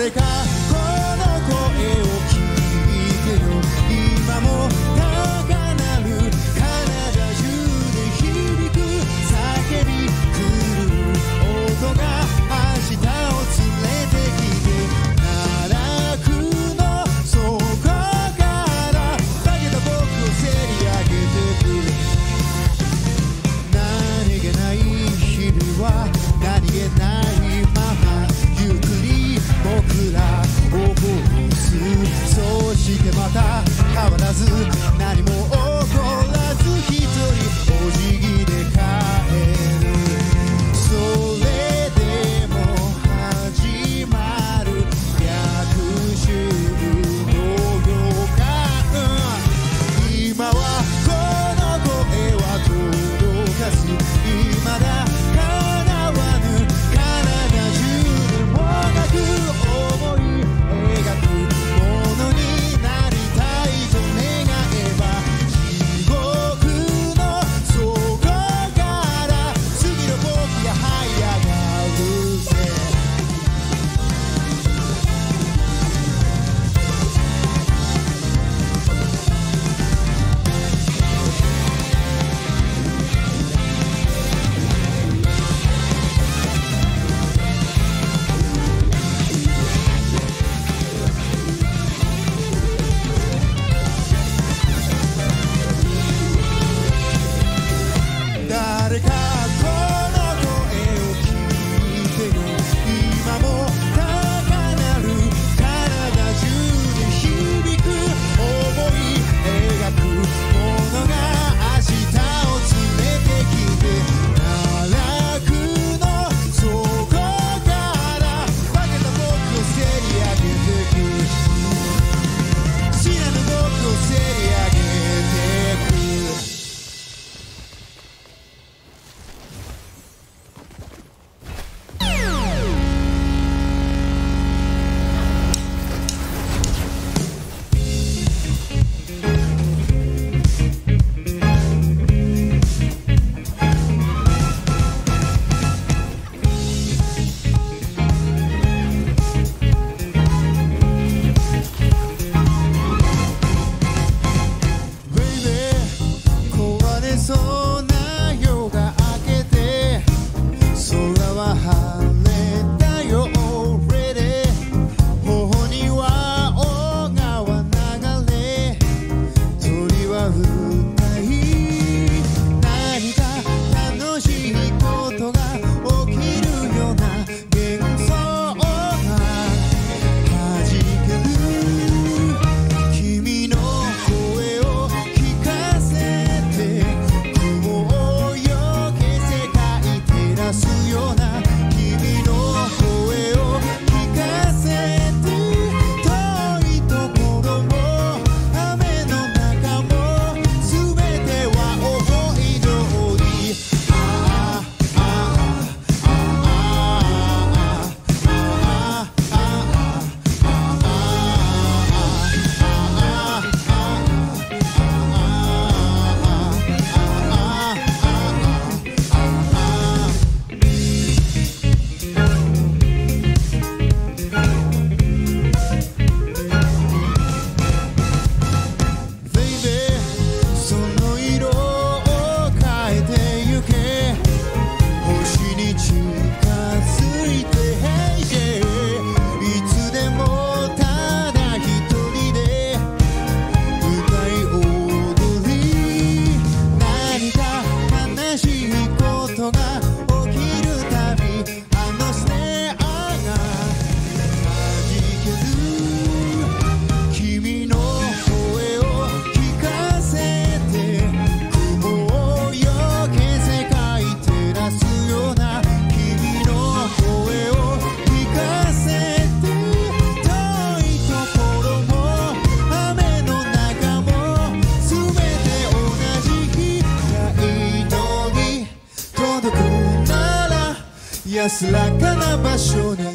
Maricá. 安らかな場所に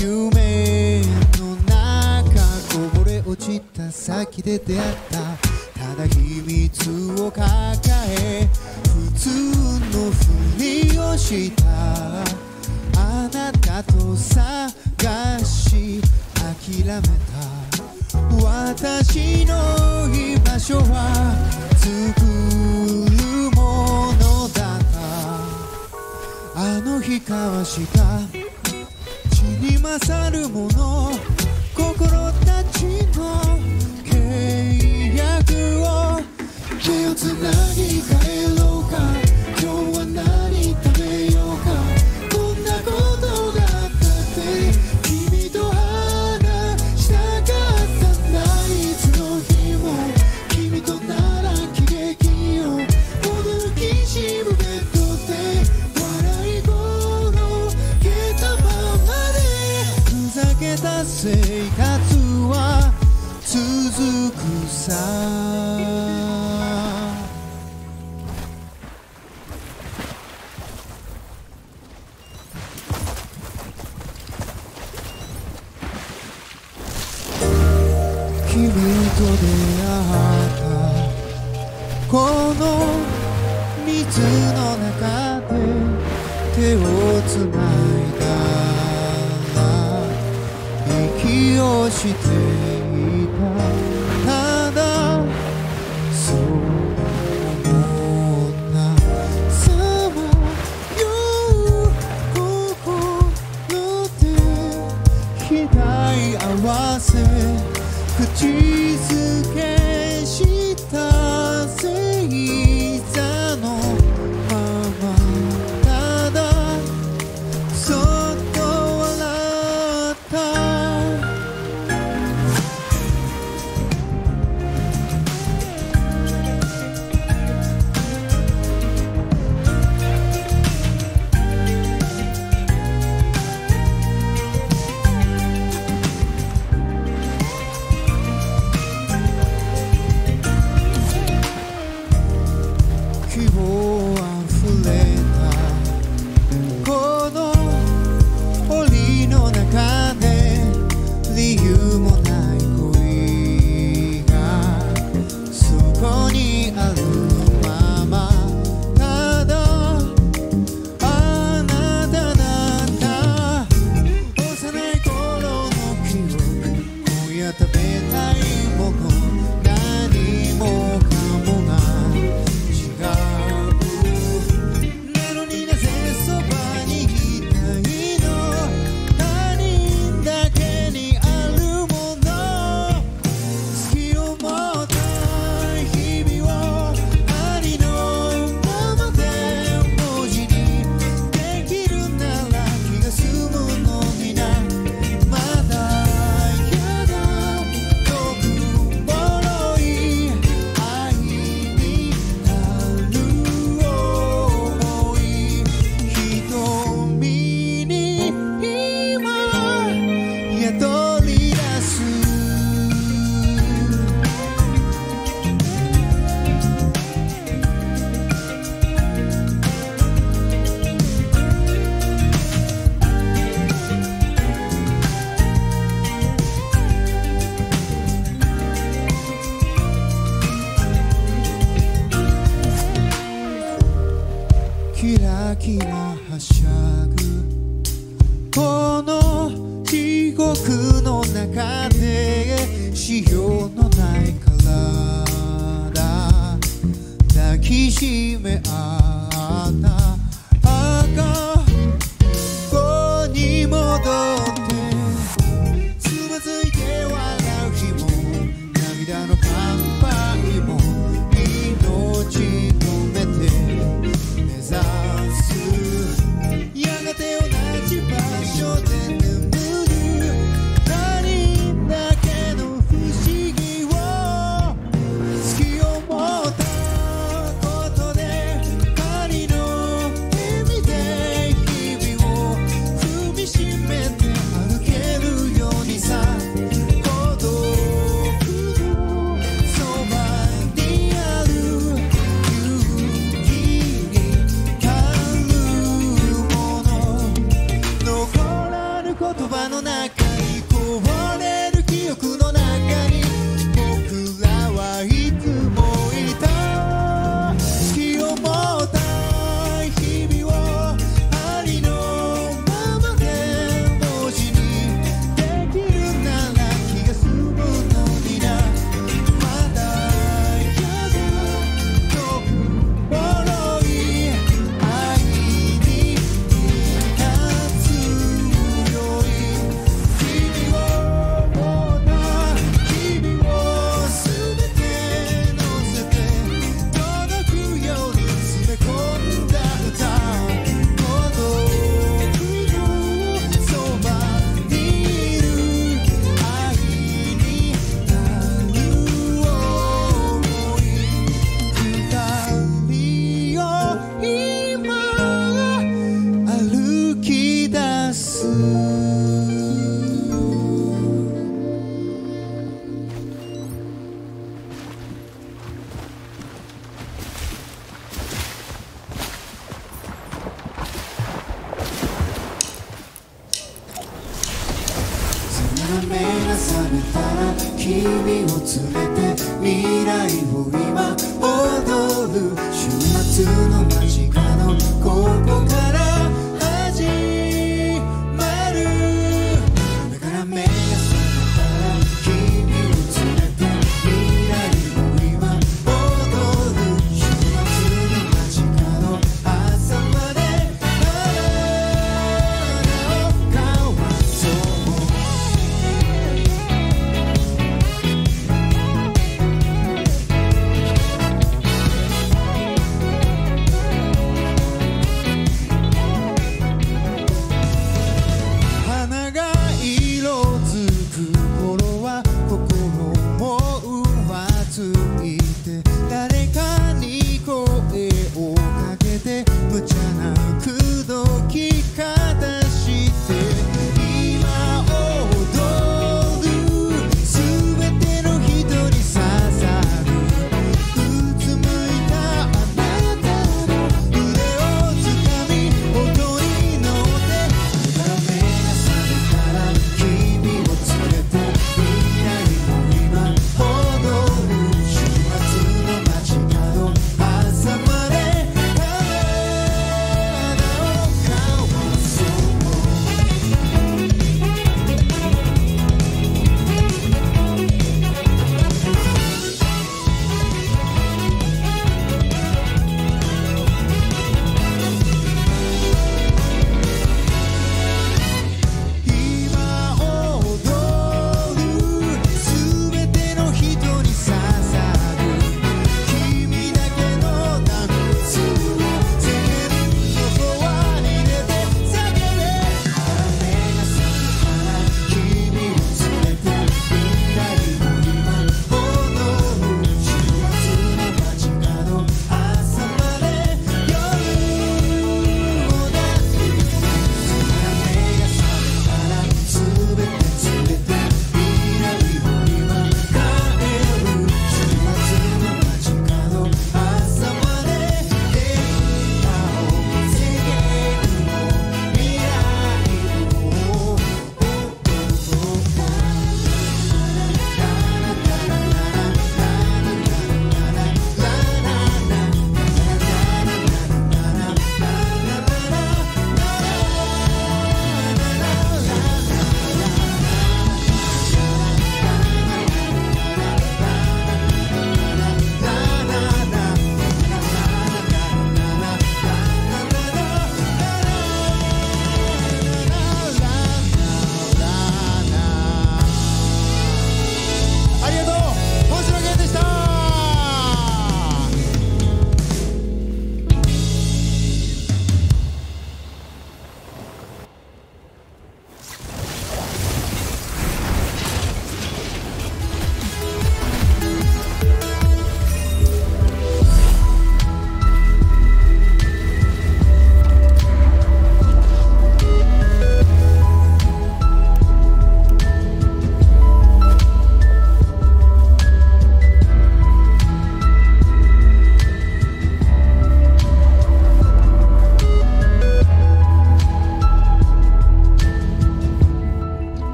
夢の中こぼれ落ちた先で出会った。ただ秘密を抱え普通のふりをした。あなたと探し諦めた。私の居場所は作るものだった。あの日かわした勝るもの。心たちの契約を。手をつなぎ息をしていた。ただそう思った。さまよう心で合わせ。口